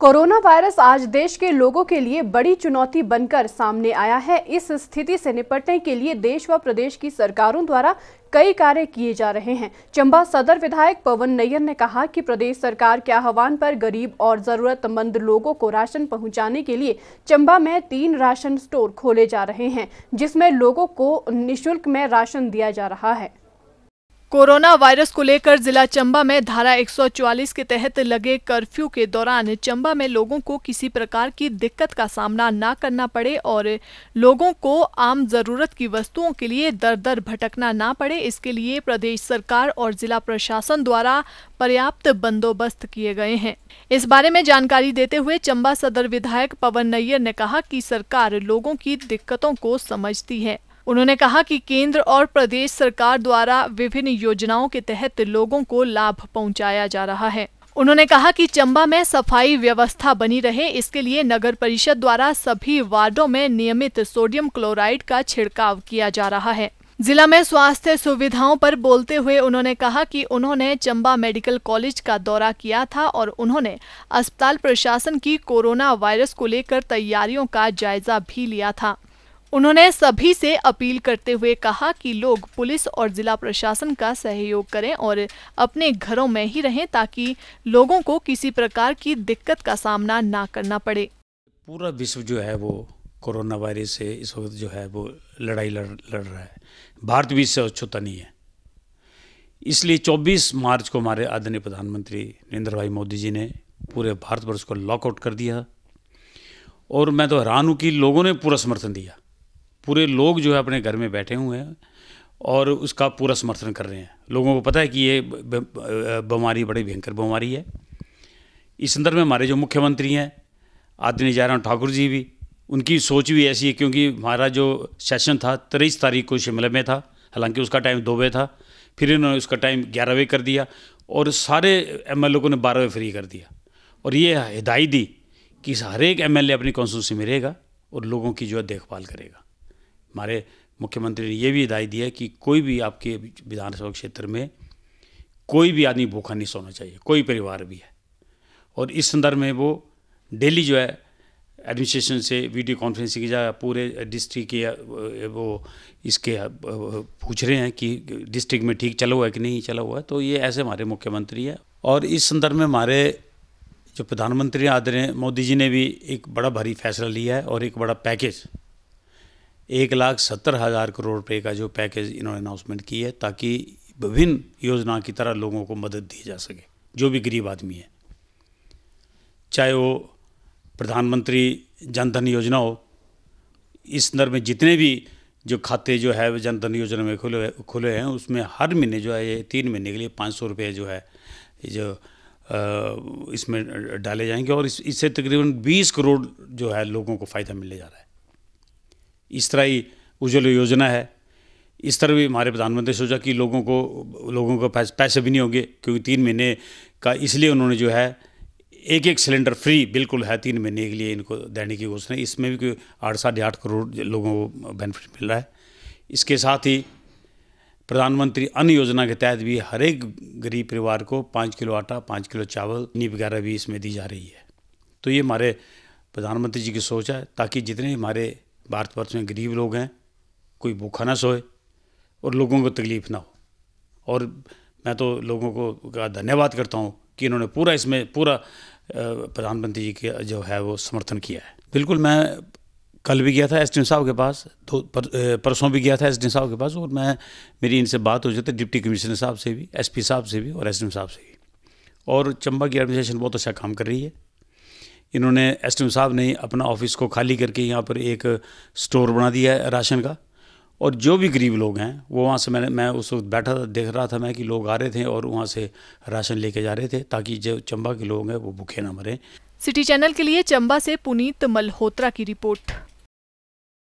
Corona virus आज देश के लोगों के लिए बड़ी चुनौती बनकर सामने आया है। इस स्थिति से निपटने के लिए देश व प्रदेश की सरकारों द्वारा कई कार्य किए जा रहे हैं। चंबा सदर विधायक पवन नैयर ने कहा कि प्रदेश सरकार के आह्वान पर गरीब और जरूरतमंद लोगों को राशन पहुँचाने के लिए चंबा में तीन राशन स्टोर खोले जा रहे हैं, जिसमें लोगों को निःशुल्क में राशन दिया जा रहा है। कोरोना वायरस को लेकर जिला चंबा में धारा 144 के तहत लगे कर्फ्यू के दौरान चंबा में लोगों को किसी प्रकार की दिक्कत का सामना ना करना पड़े और लोगों को आम ज़रूरत की वस्तुओं के लिए दर दर भटकना ना पड़े। इसके लिए प्रदेश सरकार और जिला प्रशासन द्वारा पर्याप्त बंदोबस्त किए गए हैं। इस बारे में जानकारी देते हुए चंबा सदर विधायक पवन नैयर ने कहा कि सरकार लोगों की दिक्कतों को समझती है। उन्होंने कहा कि केंद्र और प्रदेश सरकार द्वारा विभिन्न योजनाओं के तहत लोगों को लाभ पहुँचाया जा रहा है। उन्होंने कहा कि चंबा में सफ़ाई व्यवस्था बनी रहे, इसके लिए नगर परिषद द्वारा सभी वार्डों में नियमित सोडियम क्लोराइड का छिड़काव किया जा रहा है। जिला में स्वास्थ्य सुविधाओं पर बोलते हुए उन्होंने कहा कि उन्होंने चंबा मेडिकल कॉलेज का दौरा किया था और उन्होंने अस्पताल प्रशासन की कोरोना वायरस को लेकर तैयारियों का जायजा भी लिया था। उन्होंने सभी से अपील करते हुए कहा कि लोग पुलिस और जिला प्रशासन का सहयोग करें और अपने घरों में ही रहें ताकि लोगों को किसी प्रकार की दिक्कत का सामना ना करना पड़े। पूरा विश्व जो है वो कोरोना वायरस से इस वक्त जो है वो लड़ाई लड़ लड़ रहा है। भारत भी इससे अछूता नहीं है। इसलिए 24 मार्च को हमारे आदरणीय प्रधानमंत्री नरेंद्र भाई मोदी जी ने पूरे भारतवर्ष को लॉकआउट कर दिया और मैं तो हैरान हूँ कि लोगों ने पूरा समर्थन दिया। पूरे लोग जो है अपने घर में बैठे हुए हैं और उसका पूरा समर्थन कर रहे हैं। लोगों को पता है कि ये बीमारी बड़ी भयंकर बीमारी है। इस संदर्भ में हमारे जो मुख्यमंत्री हैं, आदरणीय जयराम ठाकुर जी भी, उनकी सोच भी ऐसी है क्योंकि हमारा जो सेशन था, तेईस तारीख को शिमला में था, हालाँकि उसका टाइम दो बजे था, फिर इन्होंने उसका टाइम ग्यारह बजे कर दिया और सारे एम लोगों ने बारह बजे फ्री कर दिया। और ये हिदायत दी कि हर एक एमएलए अपनी कॉन्स्टिट्यूंसी में रहेगा और लोगों की जो है देखभाल करेगा। हमारे मुख्यमंत्री ने यह भी हिदायत दी है कि कोई भी आपके विधानसभा क्षेत्र में कोई भी आदमी भूखा नहीं सोना चाहिए, कोई परिवार भी है। और इस संदर्भ में वो डेली जो है एडमिनिस्ट्रेशन से, वीडियो कॉन्फ्रेंसिंग की जाए पूरे डिस्ट्रिक्ट के, वो इसके पूछ रहे हैं कि डिस्ट्रिक्ट में ठीक चला हुआ है कि नहीं चला हुआ है तो ये ऐसे हमारे मुख्यमंत्री है। और इस संदर्भ में हमारे जो प्रधानमंत्री आदरणीय मोदी जी ने भी एक बड़ा भारी फैसला लिया है और एक बड़ा पैकेज एक लाख सत्तर हज़ार करोड़ रुपए का जो पैकेज इन्होंने अनाउंसमेंट की है, ताकि विभिन्न योजना की तरह लोगों को मदद दी जा सके, जो भी गरीब आदमी है। चाहे वो प्रधानमंत्री जन धन योजना हो, इस संदर्भ में जितने भी जो खाते जो है जन धन योजना में खुले खुले हैं, उसमें हर महीने जो है, ये तीन महीने के लिए पाँच सौ रुपये जो है जो इसमें डाले जाएँगे, और इस, इससे तकरीबन बीस करोड़ जो है लोगों को फ़ायदा मिलने जा रहा है। इस तरह ही उज्ज्वल योजना है। इस तरह भी हमारे प्रधानमंत्री सोचा कि लोगों को लोगों को पैसे भी नहीं होंगे, क्योंकि तीन महीने का इसलिए उन्होंने जो है एक एक सिलेंडर फ्री बिल्कुल है तीन महीने के लिए इनको देने की घोषणा। इसमें भी कोई आठ, साढ़े आठ करोड़ लोगों को बेनिफिट मिल रहा है। इसके साथ ही प्रधानमंत्री अन्न योजना के तहत भी हर एक गरीब परिवार को पाँच किलो आटा, पाँच किलो चावल नी वगैरह भी इसमें दी जा रही है। तो ये हमारे प्रधानमंत्री जी की सोच है, ताकि जितने हमारे भारतवर्ष में गरीब लोग हैं कोई भूखा ना सोए और लोगों को तकलीफ़ ना हो। और मैं तो लोगों को का धन्यवाद करता हूँ कि इन्होंने पूरा इसमें पूरा प्रधानमंत्री जी के जो है वो समर्थन किया है। बिल्कुल मैं कल भी गया था एस डी साहब के पास तो पर, परसों भी गया था एस डी साहब के पास और मैं मेरी इनसे बात हो जाती डिप्टी कमिश्नर साहब से भी एसपी साहब से भी और एस साहब से भी। और चंबा की एडमिनिस्ट्रेशन बहुत अच्छा काम कर रही है। इन्होंने एस साहब ने अपना ऑफ़िस को खाली करके यहाँ पर एक स्टोर बना दिया है राशन का। और जो भी गरीब लोग हैं, वो वहाँ से मैंने, मैं उस वक्त बैठा था, देख रहा था मैं कि लोग आ रहे थे और वहाँ से राशन लेके जा रहे थे ताकि जो चंबा के लोग हैं, वो भूखे ना मरें। सिटी चैनल के लिए चंबा से पुनीत मल्होत्रा की रिपोर्ट।